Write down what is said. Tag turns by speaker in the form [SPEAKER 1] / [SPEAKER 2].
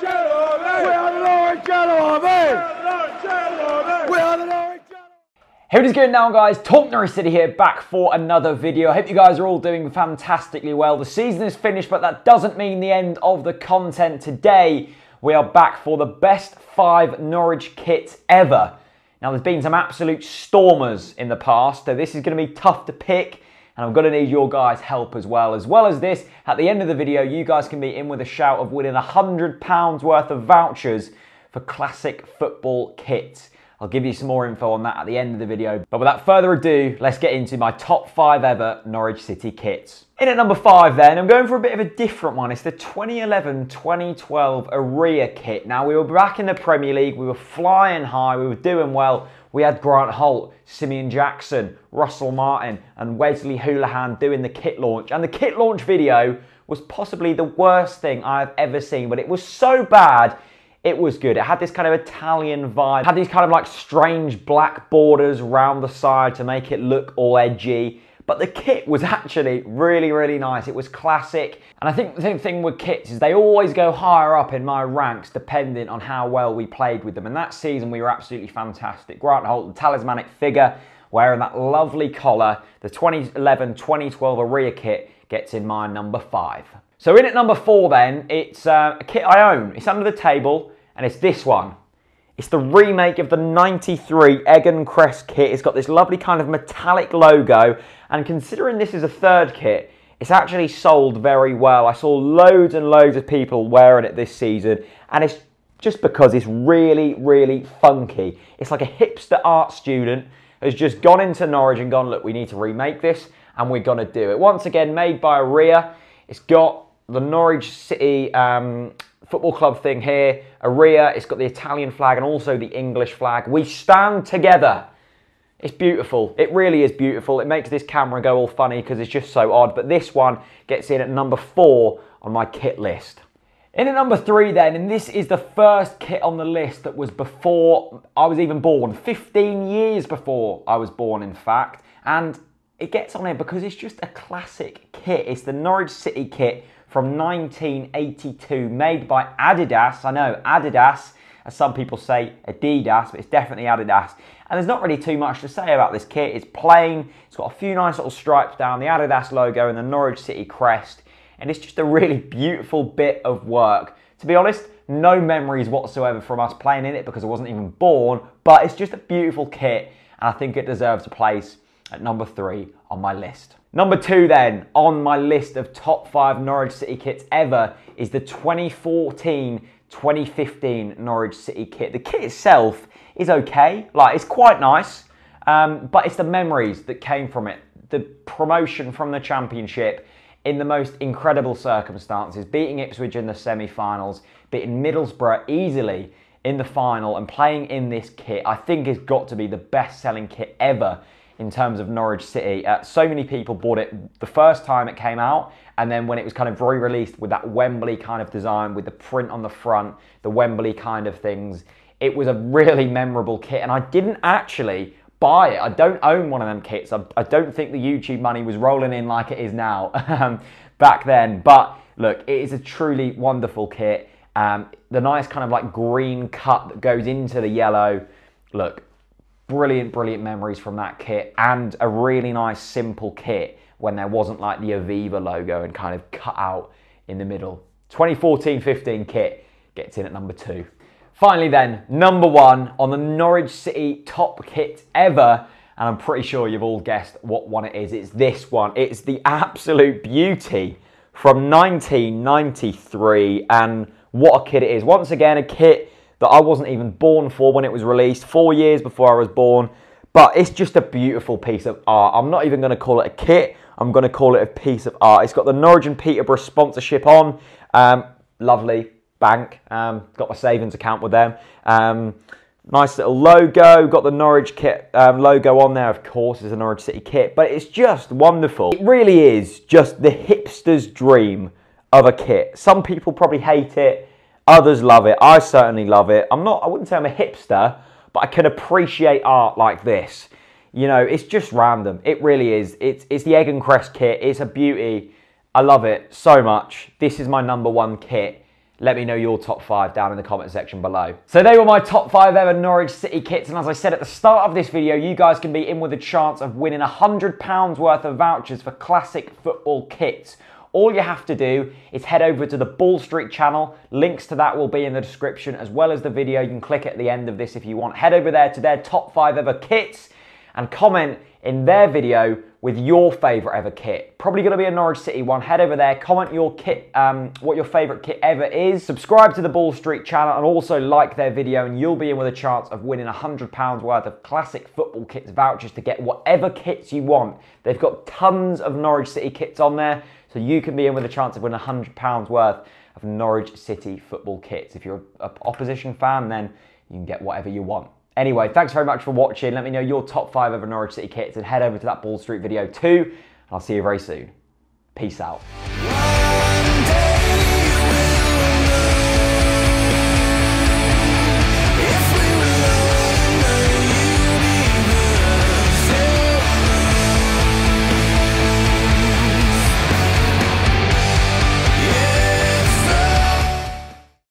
[SPEAKER 1] Hey, what is going now, guys? Talk Norwich City here, back for another video. I hope you guys are all doing fantastically well. The season is finished, but that doesn't mean the end of the content. Today, we are back for the best five Norwich kits ever. Now, there's been some absolute stormers in the past, so this is going to be tough to pick, and I'm to need your guys' help as well. As well as this, at the end of the video, you guys can be in with a shout of winning £100 worth of vouchers for classic football kits. I'll give you some more info on that at the end of the video. But without further ado, let's get into my top five ever Norwich City kits. In at number five then, I'm going for a bit of a different one. It's the 2011-2012 Errea kit. Now, we were back in the Premier League. We were flying high. We were doing well. We had Grant Holt, Simeon Jackson, Russell Martin, and Wesley Hoolahan doing the kit launch. And the kit launch video was possibly the worst thing I've ever seen, but it was so bad, it was good. It had this kind of Italian vibe, it had these kind of like strange black borders around the side to make it look all edgy. But the kit was actually really, really nice. It was classic. And I think the thing with kits is they always go higher up in my ranks depending on how well we played with them. And that season we were absolutely fantastic. Grant Holt, the talismanic figure, wearing that lovely collar. The 2011-2012 Errea kit gets in my number five. So in at number four then, it's uh, a kit I own. It's under the table and it's this one. It's the remake of the 93 egg and cress kit. It's got this lovely kind of metallic logo and considering this is a third kit, it's actually sold very well. I saw loads and loads of people wearing it this season and it's just because it's really, really funky. It's like a hipster art student has just gone into Norwich and gone, look, we need to remake this and we're gonna do it. Once again, made by Errea. It's got the Norwich City um, Football Club thing here, Errea. It's got the Italian flag and also the English flag. We stand together. It's beautiful. It really is beautiful. It makes this camera go all funny because it's just so odd. But this one gets in at number four on my kit list. In at number three then, and this is the first kit on the list that was before I was even born. 15 years before I was born, in fact. And it gets on here because it's just a classic kit. It's the Norwich City kit from 1982, made by Adidas. I know, Adidas, as some people say, Adidas, but it's definitely Adidas. And there's not really too much to say about this kit. It's plain, it's got a few nice little stripes down, the Adidas logo and the Norwich City crest. And it's just a really beautiful bit of work. To be honest, no memories whatsoever from us playing in it because I wasn't even born, but it's just a beautiful kit and I think it deserves a place at number three on my list. Number two, then, on my list of top five Norwich City kits ever is the 2014 2015 Norwich City kit. The kit itself is okay, like it's quite nice, um, but it's the memories that came from it. The promotion from the Championship in the most incredible circumstances, beating Ipswich in the semi finals, beating Middlesbrough easily in the final, and playing in this kit, I think has got to be the best selling kit ever in terms of Norwich City. Uh, so many people bought it the first time it came out, and then when it was kind of re-released with that Wembley kind of design, with the print on the front, the Wembley kind of things, it was a really memorable kit. And I didn't actually buy it. I don't own one of them kits. I, I don't think the YouTube money was rolling in like it is now um, back then. But look, it is a truly wonderful kit. Um, the nice kind of like green cut that goes into the yellow. Look, brilliant, brilliant memories from that kit and a really nice simple kit when there wasn't like the Aviva logo and kind of cut out in the middle. 2014-15 kit gets in at number two. Finally then, number one on the Norwich City top kit ever, and I'm pretty sure you've all guessed what one it is. It's this one. It's the absolute beauty from 1993, and what a kit it is. Once again, a kit that I wasn't even born for when it was released, four years before I was born. But it's just a beautiful piece of art. I'm not even going to call it a kit. I'm going to call it a piece of art. It's got the Norwich and Peterborough sponsorship on. Um, lovely bank. Um, got my savings account with them. Um, nice little logo. Got the Norwich kit um, logo on there. Of course, it's a Norwich City kit. But it's just wonderful. It really is just the hipster's dream of a kit. Some people probably hate it. Others love it. I certainly love it. I'm not, I wouldn't say I'm a hipster, but I can appreciate art like this. You know, it's just random. It really is. It's, it's the egg and cress kit. It's a beauty. I love it so much. This is my number one kit. let me know your top five down in the comment section below. So they were my top five ever Norwich City kits. And as I said at the start of this video, you guys can be in with a chance of winning £100 worth of vouchers for classic football kits. All you have to do is head over to the Ball Street channel. Links to that will be in the description as well as the video. You can click at the end of this if you want. Head over there to their top five ever kits and comment in their video with your favourite ever kit. Probably going to be a Norwich City one. Head over there, comment your kit, um, what your favourite kit ever is. Subscribe to the Ball Street channel and also like their video and you'll be in with a chance of winning £100 worth of classic football kits vouchers to get whatever kits you want. They've got tons of Norwich City kits on there, so you can be in with a chance of winning £100 worth of Norwich City football kits. If you're an opposition fan, then you can get whatever you want. Anyway, thanks very much for watching. Let me know your top five of Norwich City kits and head over to that Ball Street video too. And I'll see you very soon. Peace out.